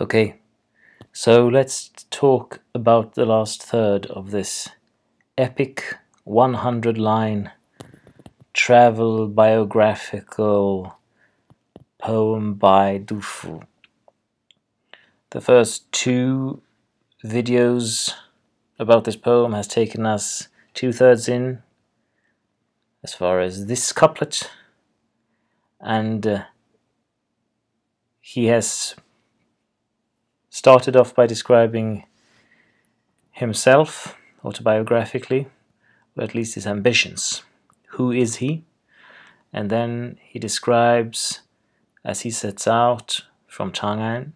Okay, so let's talk about the last third of this epic 100 line travel biographical poem by Du Fu. The first two videos about this poem has taken us two thirds in as far as this couplet and uh, he has started off by describing himself autobiographically, or at least his ambitions. Who is he? And then he describes, as he sets out from Chang'an,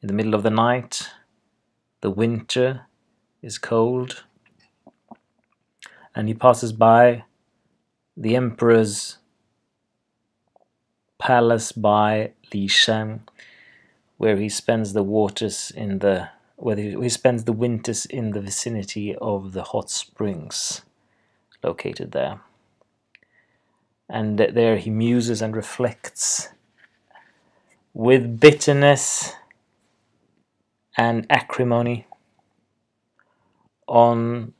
in the middle of the night, the winter is cold, and he passes by the emperor's palace by Li Shan, where he spends the waters in the where he spends the winters in the vicinity of the hot springs located there. And there he muses and reflects with bitterness and acrimony on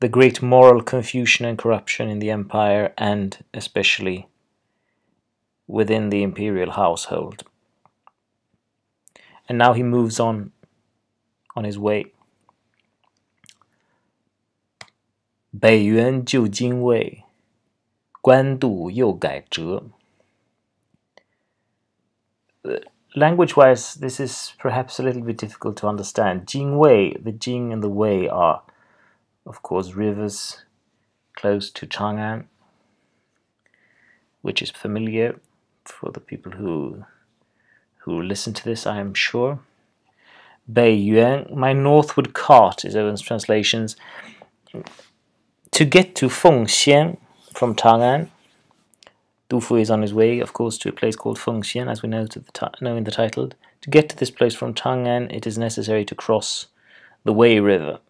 the great moral confusion and corruption in the empire and especially within the imperial household And now he moves on on his way. 北元旧京卫，官渡又改折。Language-wise, this is perhaps a little bit difficult to understand. Jingwei, the Jing and the Wei are, of course, rivers close to Chang'an, which is familiar for the people who who listen to this, I am sure. Bei Yuan, my northward cart is Owen's translations. To get to Fengxian from Chang'an, Du Fu is on his way, of course, to a place called Fengxian, as we know, to the know in the title. To get to this place from Chang'an, it is necessary to cross the Wei River.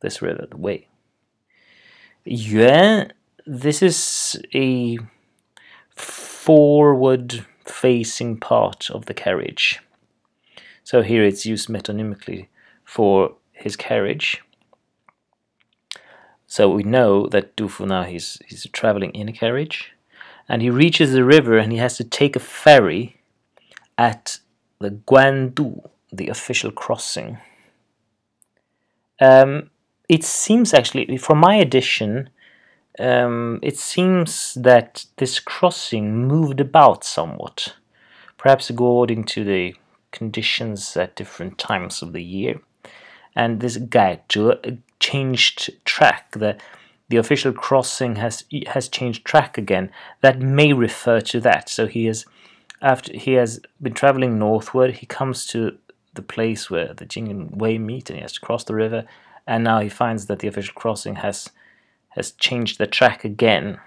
This river, the Wei. Yuan, this is a forward facing part of the carriage. So here it's used metonymically for his carriage. So we know that Du Fu now he's, he's traveling in a carriage and he reaches the river and he has to take a ferry at the Guandu, the official crossing. Um, it seems actually, for my edition, um, it seems that this crossing moved about somewhat, perhaps according to the conditions at different times of the year. And this Gaizhe changed track. The, the official crossing has has changed track again. That may refer to that. So he has after he has been traveling northward. He comes to the place where the Jing and Wei meet, and he has to cross the river. And now he finds that the official crossing has has changed the track again.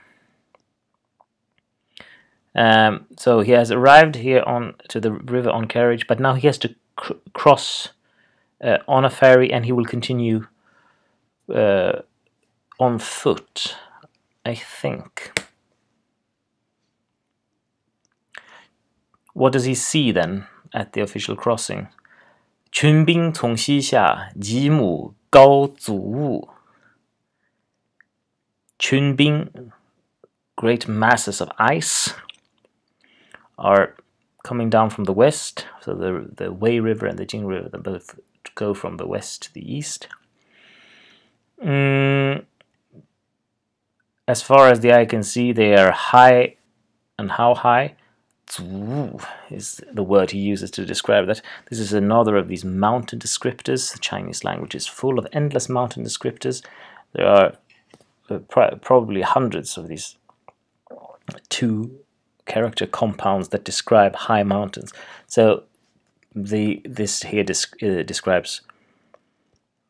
Um, so he has arrived here on to the river on carriage, but now he has to cr cross uh, on a ferry, and he will continue uh, on foot, I think. What does he see then at the official crossing? 群兵从西下，吉姆高祖物。 Chunbing, great masses of ice, are coming down from the west. So the, the Wei River and the Jing River, they both go from the west to the east. Mm, as far as the eye can see, they are high. And how high? is the word he uses to describe that. This is another of these mountain descriptors. The Chinese language is full of endless mountain descriptors. There are probably hundreds of these two character compounds that describe high mountains. So the this here uh, describes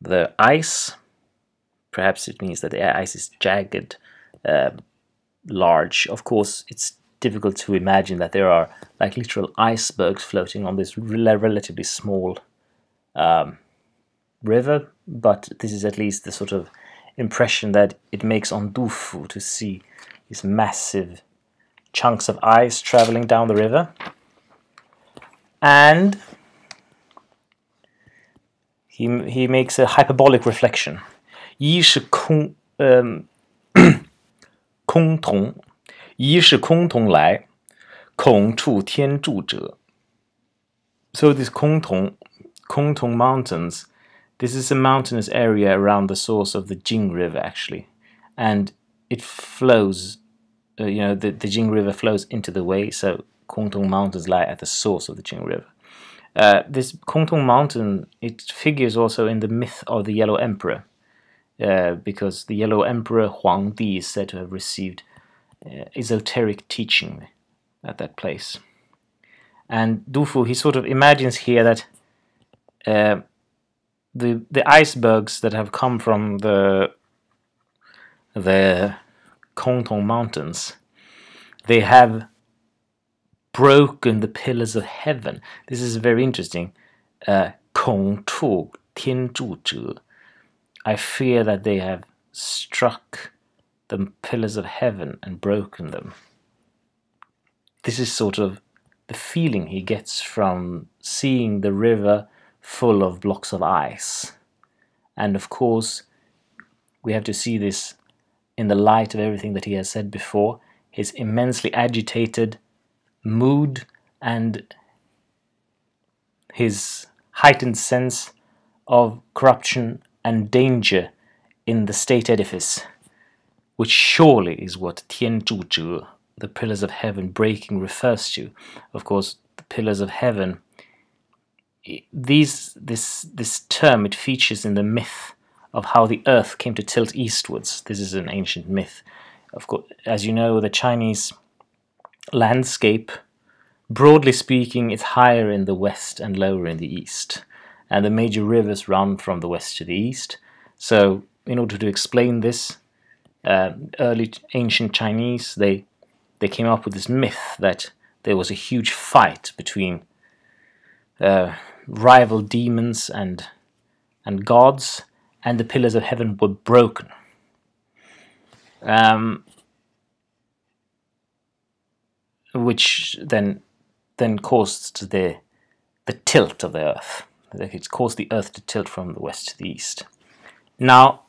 the ice. Perhaps it means that the ice is jagged, uh, large. Of course, it's difficult to imagine that there are like literal icebergs floating on this relatively small um, river, but this is at least the sort of impression that it makes on Dufu to see these massive chunks of ice traveling down the river. And he, he makes a hyperbolic reflection. Yi shi kung, um, tong, yi shi kung tong lai, kong chu tian zhu zhe. So this kung tong, kung tong mountains this is a mountainous area around the source of the Jing River, actually, and it flows. Uh, you know, the, the Jing River flows into the Wei, so Kongtong Mountains lie at the source of the Jing River. Uh, this Kongtong Mountain, it figures also in the myth of the Yellow Emperor, uh, because the Yellow Emperor Huang Di is said to have received uh, esoteric teaching at that place. And Du Fu, he sort of imagines here that uh, the the icebergs that have come from the the Kongtong Mountains, they have broken the pillars of heaven. This is very interesting. Uh, 孔触天柱者. I fear that they have struck the pillars of heaven and broken them. This is sort of the feeling he gets from seeing the river full of blocks of ice. And of course, we have to see this in the light of everything that he has said before his immensely agitated mood and his heightened sense of corruption and danger in the state edifice, which surely is what Tian Zhu the pillars of heaven breaking, refers to. Of course, the pillars of heaven. These this this term it features in the myth of how the earth came to tilt eastwards. This is an ancient myth. Of course, as you know, the Chinese landscape, broadly speaking, is higher in the west and lower in the east. And the major rivers run from the west to the east. So, in order to explain this, uh, early ancient Chinese they they came up with this myth that there was a huge fight between uh, rival demons and and gods, and the pillars of heaven were broken. Um, which then then caused the the tilt of the earth. It caused the earth to tilt from the west to the east. Now,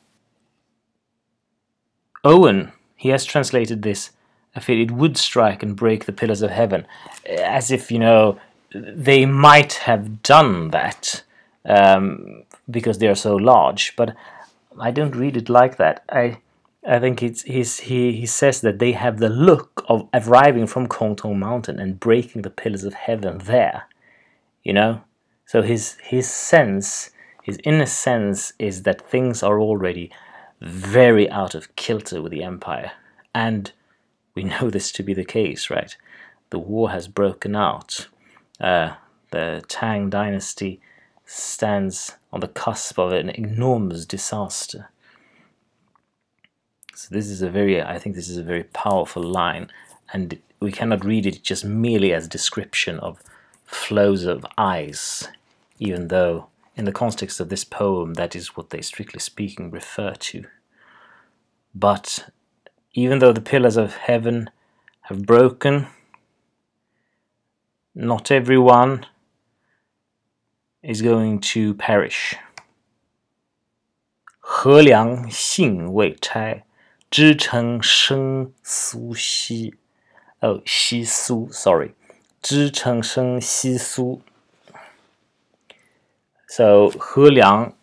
Owen, he has translated this, I feel it would strike and break the pillars of heaven, as if, you know, they might have done that um, because they are so large, but I don't read it like that. I I think it's he's, he he says that they have the look of arriving from Kongtong Mountain and breaking the pillars of heaven there, you know. So his his sense, his inner sense, is that things are already very out of kilter with the empire, and we know this to be the case, right? The war has broken out. Uh, the Tang dynasty stands on the cusp of an enormous disaster. So this is a very, I think this is a very powerful line, and we cannot read it just merely as description of flows of ice, even though in the context of this poem that is what they strictly speaking refer to. But even though the pillars of heaven have broken, not everyone is going to perish. 河梁幸未拆。支撑生苏西，哦，西苏，sorry，支撑生西苏。So 河梁，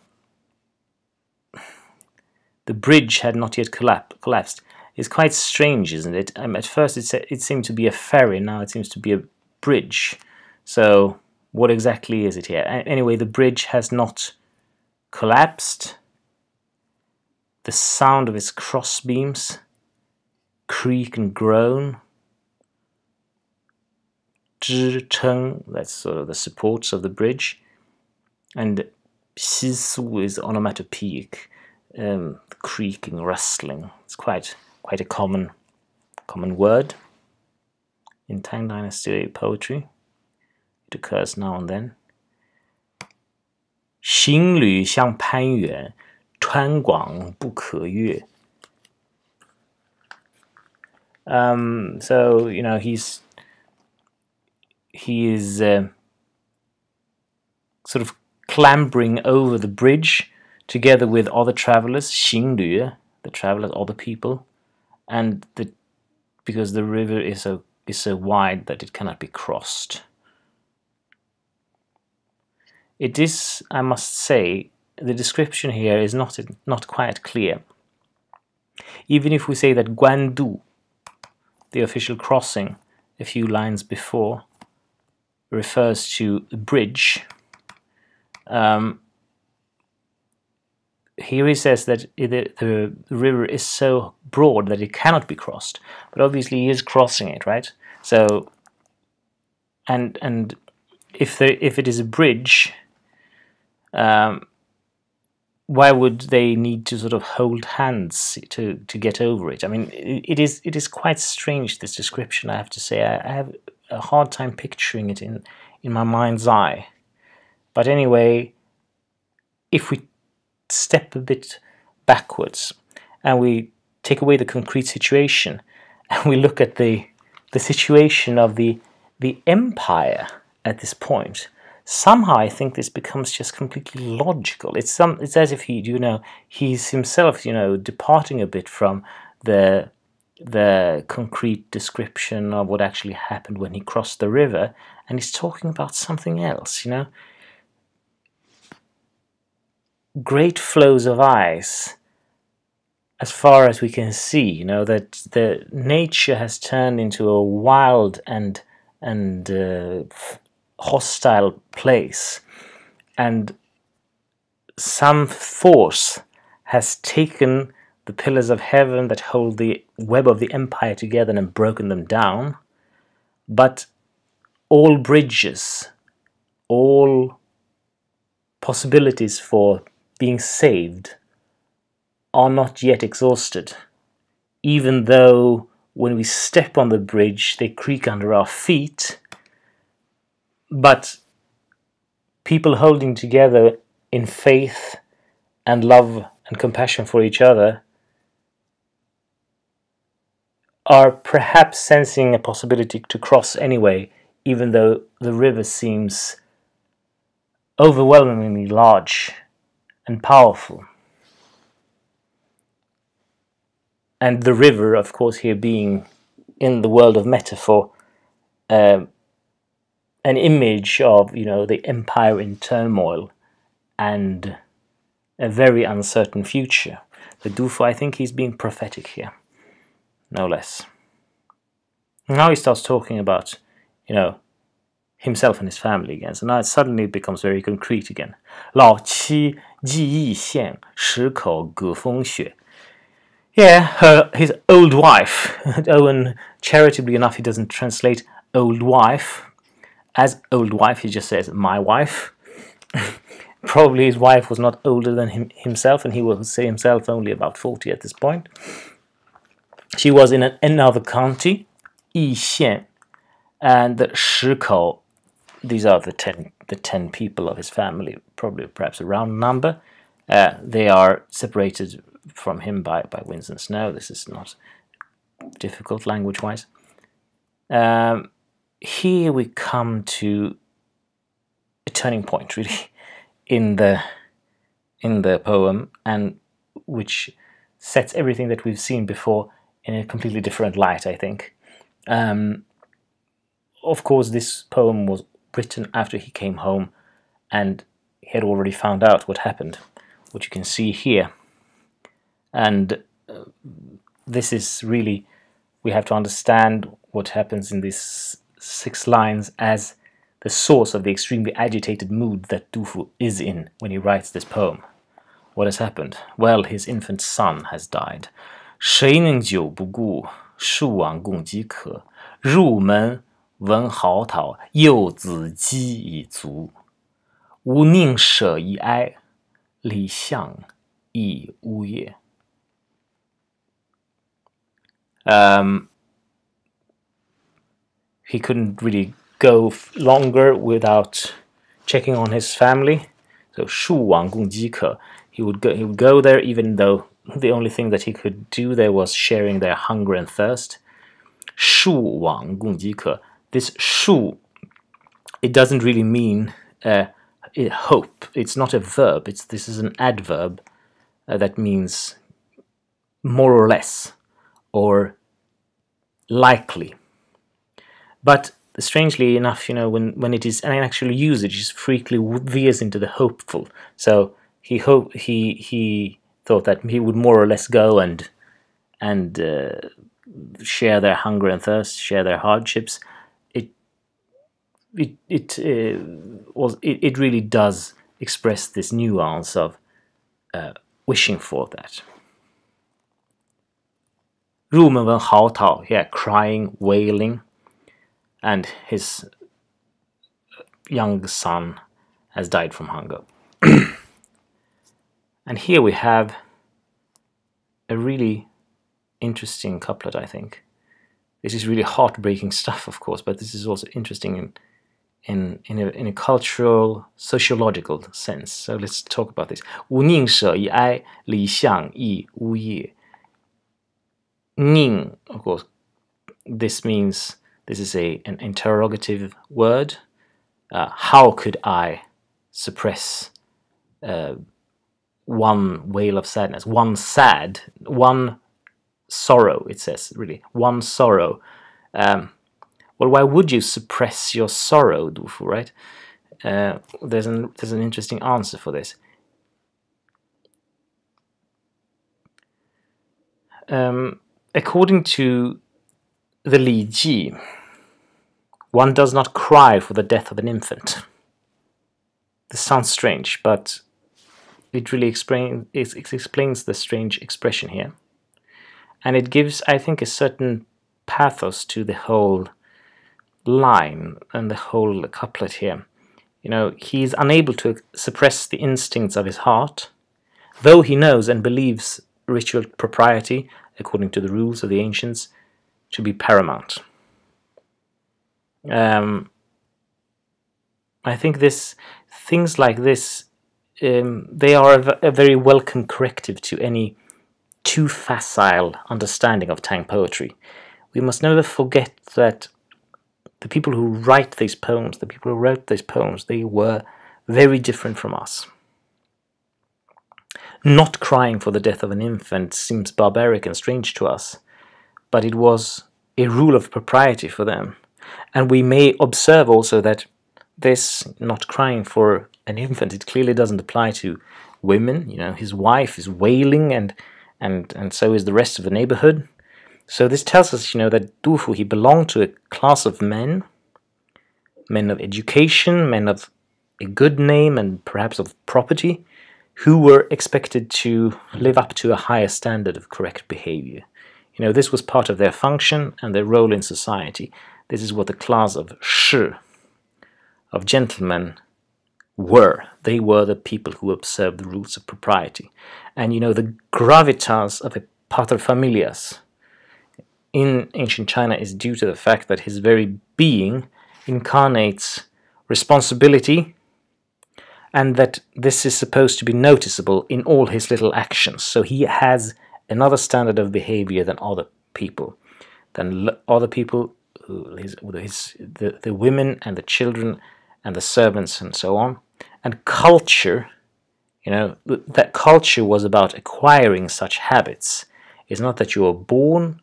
the bridge had not yet collapsed. It's quite strange, isn't it? Um, at first it, it seemed to be a ferry, now it seems to be a bridge. So what exactly is it here? Anyway, the bridge has not collapsed. The sound of its crossbeams creak and groan. Zhiteng, that's sort of the supports of the bridge. And Shisu is onomatopoeic, um, creaking, rustling. It's quite quite a common common word. in Tang Dynasty poetry. It occurs now and then. 行旅向攀援，川广不可越。 Um, so you know he's he is uh, sort of clambering over the bridge together with other travelers, Xinglu, the travelers, other people, and the because the river is so is so wide that it cannot be crossed. It is, I must say, the description here is not not quite clear. Even if we say that Guandu, the official crossing, a few lines before, refers to a bridge, um, here he says that the, the river is so broad that it cannot be crossed, but obviously he is crossing it, right? So, and and if there if it is a bridge, um, why would they need to sort of hold hands to to get over it? I mean, it, is it is quite strange this description. I have to say, I, I have a hard time picturing it in in my mind's eye. But anyway, if we step a bit backwards and we take away the concrete situation and we look at the the situation of the the empire at this point. Somehow I think this becomes just completely logical. It's some it's as if he you know he's himself you know departing a bit from the the concrete description of what actually happened when he crossed the river and he's talking about something else you know great flows of ice as far as we can see you know that the nature has turned into a wild and and uh, hostile place. And some force has taken the pillars of heaven that hold the web of the empire together and broken them down. But all bridges all possibilities for being saved are not yet exhausted, even though when we step on the bridge they creak under our feet. But people holding together in faith and love and compassion for each other are perhaps sensing a possibility to cross anyway, even though the river seems overwhelmingly large and powerful. And the river, of course, here being in the world of metaphor, um, an image of you know the empire in turmoil and a very uncertain future. The Du Fu, I think he's being prophetic here, no less. Now he starts talking about, you know, himself and his family again. So now it suddenly becomes very concrete again. 老妻 Ji Yeah, her, his old wife. Owen, charitably enough, he doesn't translate old wife as old wife, he just says my wife. Probably his wife was not older than him, himself, and he would say himself only about 40 at this point. She was in an, another county, Yixian, and the Shikou. These are the ten the ten people of his family, probably perhaps a round number. Uh, they are separated from him by, by winds and snow. This is not difficult language-wise. Um, here we come to a turning point, really, in the in the poem, and which sets everything that we've seen before in a completely different light. I think. Um, of course, this poem was written after he came home and he had already found out what happened, which you can see here. And uh, this is really, we have to understand what happens in these six lines as the source of the extremely agitated mood that Du Fu is in when he writes this poem. What has happened? Well, his infant son has died. 谁能久不顾，树王共饥渴，入门 闻嚎啕，幼子饥已足。吾宁舍一哀，李相亦呜也。Um, he couldn't really go longer without checking on his family. So 树王共饥渴, he would go. He would go there, even though the only thing that he could do there was sharing their hunger and thirst. 树往共饥渴. this shu, it doesn't really mean uh, hope. It's not a verb. It's this is an adverb uh, that means more or less or likely. But strangely enough, you know, when, when it is an actual usage, it frequently veers into the hopeful. So he hope he he thought that he would more or less go and and uh, share their hunger and thirst, share their hardships It it it uh, was it, it really does express this nuance of uh, wishing for that. 入门文嚎啕, yeah, crying, wailing, and his young son has died from hunger. and here we have a really interesting couplet, I think. This is really heartbreaking stuff, of course, but this is also interesting in in in a in a cultural, sociological sense. So let's talk about this. 无宁舍以哀，李相亦呜咽。Ning, of course, this means this is a an interrogative word. Uh, how could I suppress uh, one wail of sadness, one sad, one sorrow? It says really one sorrow. Um, well, why would you suppress your sorrow, Dufu? Right? Uh, there's an there's an interesting answer for this. Um, According to the Li Ji, one does not cry for the death of an infant. This sounds strange, but it really explain, it explains the strange expression here. And it gives, I think, a certain pathos to the whole line and the whole couplet here. You know, he is unable to suppress the instincts of his heart, though he knows and believes ritual propriety according to the rules of the ancients, should be paramount. Um, I think this things like this um, they are a, a, very welcome corrective to any too facile understanding of Tang poetry. We must never forget that the people who write these poems, the people who wrote these poems, they were very different from us. Not crying for the death of an infant seems barbaric and strange to us, but it was a rule of propriety for them. And we may observe also that this not crying for an infant, it clearly doesn't apply to women. You know, his wife is wailing and and and so is the rest of the neighborhood. So this tells us, you know, that Dufu he belonged to a class of men, men of education, men of a good name and perhaps of property, who were expected to live up to a higher standard of correct behavior. You know, this was part of their function and their role in society. This is what the class of shi, of gentlemen, were. They were the people who observed the rules of propriety. And you know, the gravitas of a paterfamilias in ancient China is due to the fact that his very being incarnates responsibility and that this is supposed to be noticeable in all his little actions. So he has another standard of behavior than other people, than other people, his, his, the, the women and the children and the servants and so on. And culture, you know, that culture was about acquiring such habits. It's not that you are born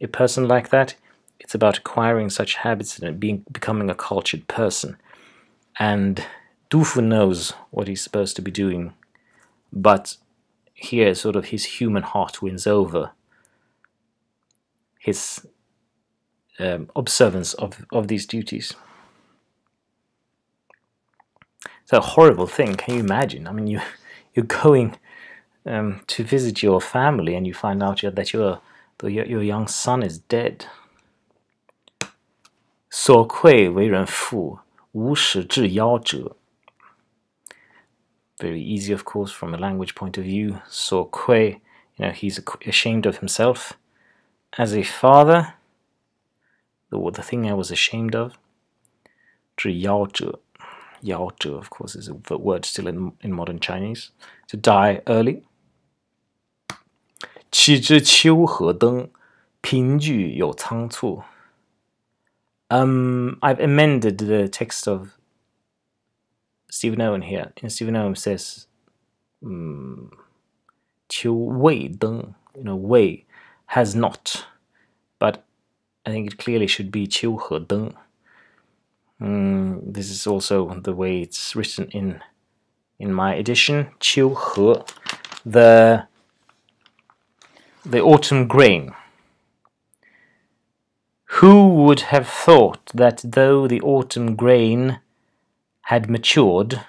a person like that, it's about acquiring such habits and being becoming a cultured person. And Dufu knows what he's supposed to be doing, but here sort of his human heart wins over his um, observance of, of these duties. It's a horrible thing, can you imagine? I mean, you, you're going um, to visit your family and you find out that your, your, your young son is dead. 所愧为人父，无始至夭折。very easy, of course, from a language point of view. So Kui, you know, he's ashamed of himself. As a father, the, the thing I was ashamed of, 是夭折.夭折, of course, is a word still in, in modern Chinese. To die early. 岂知秋何登，凭据有仓促。 Um, I've amended the text of Stephen Owen here. In Stephen Owen says, um, 秋未登, you know, Wei has not, but I think it clearly should be 秋何登. Mm, this is also the way it's written in in my edition. 秋何, the the autumn grain. Who would have thought that though the autumn grain had matured,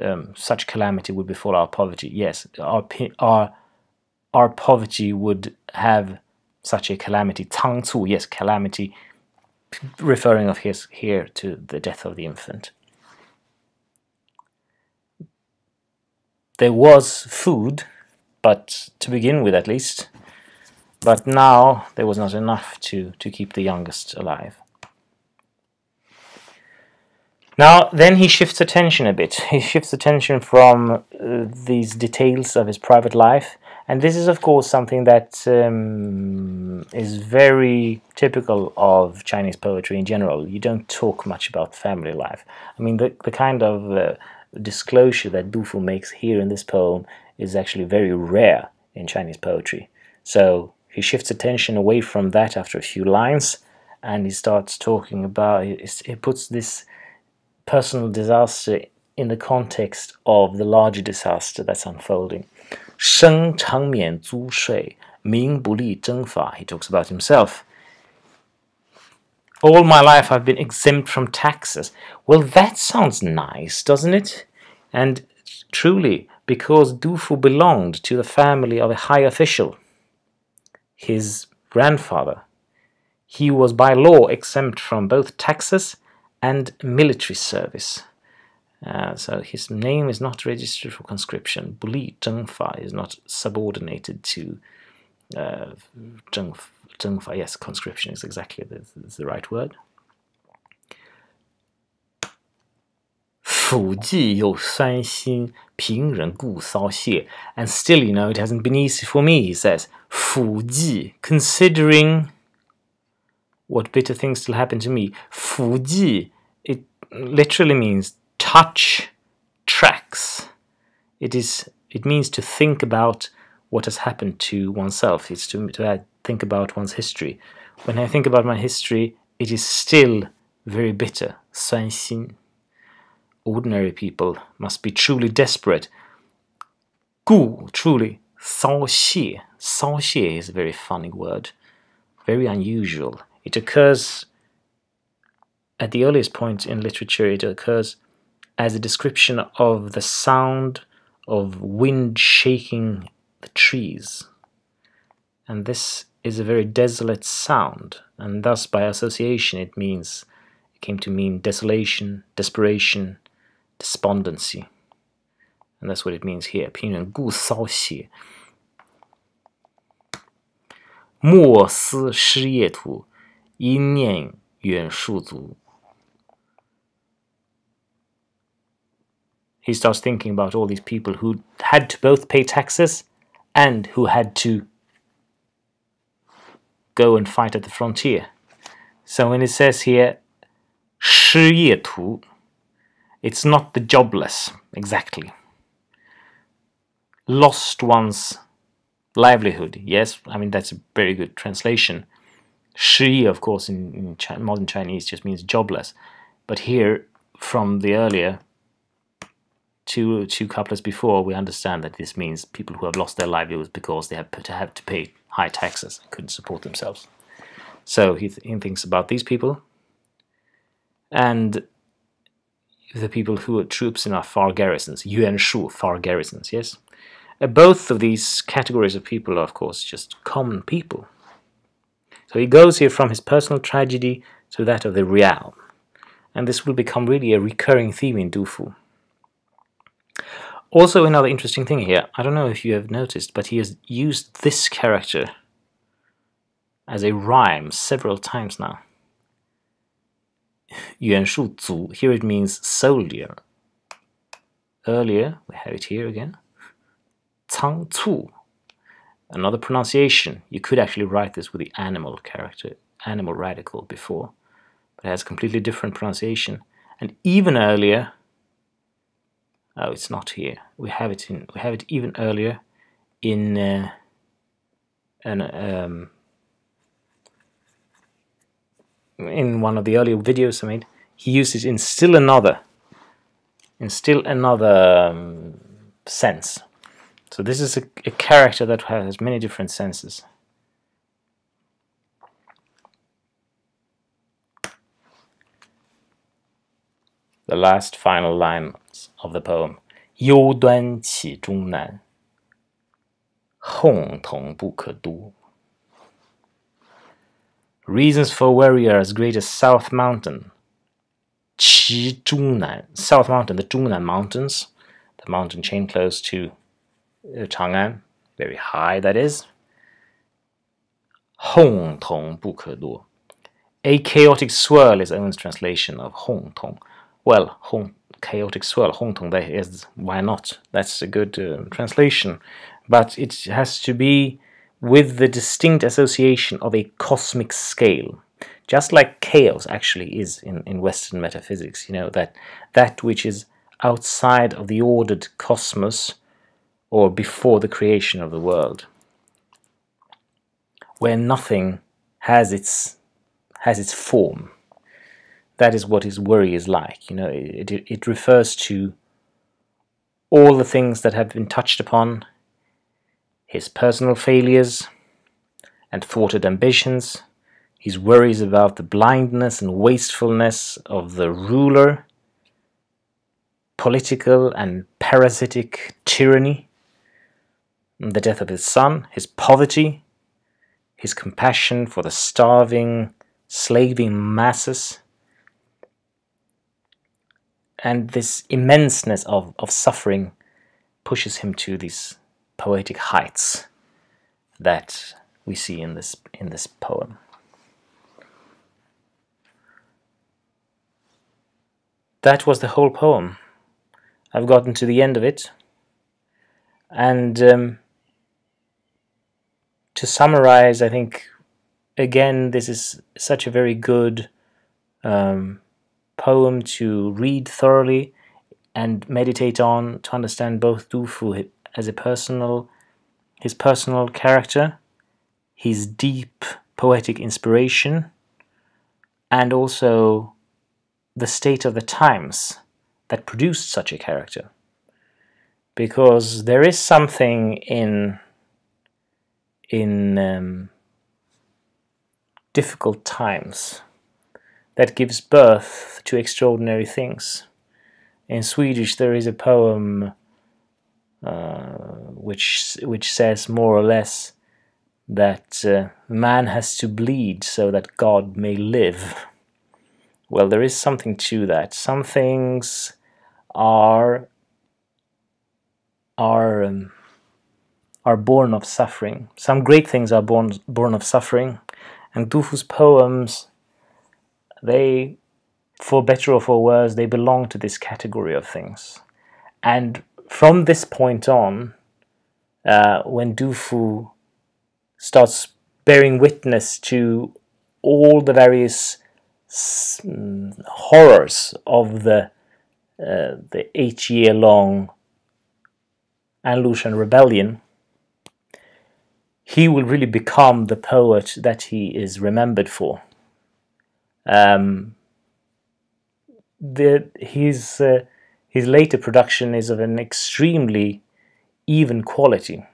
um, such calamity would befall our poverty? Yes, our our our poverty would have such a calamity. 仓促, yes, calamity, referring of his here to the death of the infant. There was food, but to begin with at least, but now there was not enough to, to keep the youngest alive. Now, then he shifts attention a bit. He shifts attention from uh, these details of his private life, and this is, of course, something that um, is very typical of Chinese poetry in general. You don't talk much about family life. I mean, the, the kind of uh, disclosure that Du Fu makes here in this poem is actually very rare in Chinese poetry. So he shifts attention away from that after a few lines and he starts talking about, he puts this personal disaster in the context of the larger disaster that's unfolding. 生长免租税，民不立征法. He talks about himself. All my life I've been exempt from taxes. Well, that sounds nice, doesn't it? And truly, because Du Fu belonged to the family of a high official, his grandfather, he was by law exempt from both taxes and military service. Uh, so his name is not registered for conscription. Buli Zhengfa is not subordinated to uh, Zhengfa. Yes, conscription is exactly the, is the right word. 辅计又酸辛， Ping And still, you know, it hasn't been easy for me, he says. "Fuji, considering what bitter things still happen to me, Fuji. It literally means touch tracks. It is. It means to think about what has happened to oneself. It's to, to think about one's history. When I think about my history, it is still very bitter. 酸辛 ordinary people must be truly desperate. Gu, truly, sao xie. Sao xie is a very funny word, very unusual. It occurs at the earliest point in literature, it occurs as a description of the sound of wind shaking the trees. And this is a very desolate sound, and thus by association it means it came to mean desolation, desperation, despondency. And that's what it means here. 平人故骚写，莫思失业途，因念远戍卒。He starts thinking about all these people who had to both pay taxes and who had to go and fight at the frontier. So when it says here, 失业途, it's not the jobless, exactly. Lost one's livelihood. Yes, I mean, that's a very good translation. Shi, of course, in, in modern Chinese just means jobless. But here, from the earlier two, two couplets before, we understand that this means people who have lost their livelihoods because they have to have to pay high taxes and couldn't support themselves. So he, th he thinks about these people. And the people who are troops in our far garrisons, Yuan Shu, far garrisons, yes? Uh, both of these categories of people are, of course, just common people. So he goes here from his personal tragedy to that of the real. And this will become really a recurring theme in Du Fu. Also, another interesting thing here, I don't know if you have noticed, but he has used this character as a rhyme several times now. Yuan Here it means soldier. Earlier, we have it here again. Tang Another pronunciation. You could actually write this with the animal character, animal radical before, but it has completely different pronunciation. And even earlier, oh, it's not here. We have it in. We have it even earlier in uh, an um, in one of the earlier videos I made. He used it in still another, in still another um, sense. So this is a, a character that has many different senses. The last final lines of the poem. 忧端起终难，哄同不可多. Reasons for worry are as great as South Mountain. 齐中南, South Mountain, the Zhongnan Mountains, the mountain chain close to uh, Chang'an, very high that is. 哄同不可多. A chaotic swirl is Owen's translation of 哄同. Well, hong, chaotic swirl, 哄同, that is, why not? That's a good uh, translation. But it has to be with the distinct association of a cosmic scale. Just like chaos actually is in, in Western metaphysics, you know, that that which is outside of the ordered cosmos or before the creation of the world, where nothing has its has its form. That is what his worry is like. You know, it, it, it refers to all the things that have been touched upon, his personal failures and thwarted ambitions, his worries about the blindness and wastefulness of the ruler, political and parasitic tyranny, the death of his son, his poverty, his compassion for the starving, slaving masses, and this immenseness of, of suffering pushes him to these poetic heights that we see in this in this poem. That was the whole poem. I've gotten to the end of it, and um, to summarize, I think again this is such a very good um, poem to read thoroughly and meditate on to understand both Du Fu as a personal, his personal character, his deep poetic inspiration, and also the state of the times that produced such a character. Because there is something in in um, difficult times that gives birth to extraordinary things. In Swedish, there is a poem which which says more or less that uh, man has to bleed so that God may live. Well, there is something to that. Some things are are um, are born of suffering. Some great things are born born of suffering, and Du Fu's poems, they, for better or for worse, they belong to this category of things. And from this point on, uh, when Du Fu starts bearing witness to all the various mm, horrors of the uh, the eight-year-long An rebellion, he will really become the poet that he is remembered for. Um, the, his uh, his later production is of an extremely even quality,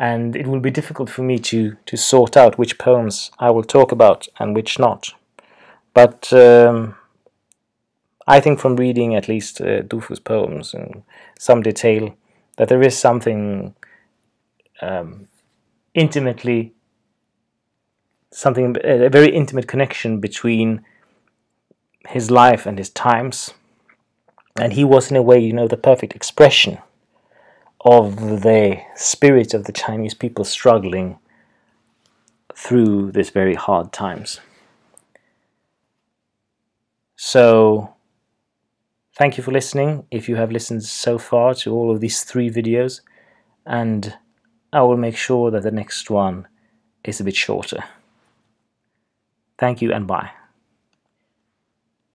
and it will be difficult for me to to sort out which poems I will talk about and which not. But um, I think from reading at least uh, Du Fu's poems in some detail that there is something um, intimately something a very intimate connection between his life and his times and he was in a way you know the perfect expression of the spirit of the Chinese people struggling through these very hard times so thank you for listening if you have listened so far to all of these three videos and I will make sure that the next one is a bit shorter. Thank you and bye.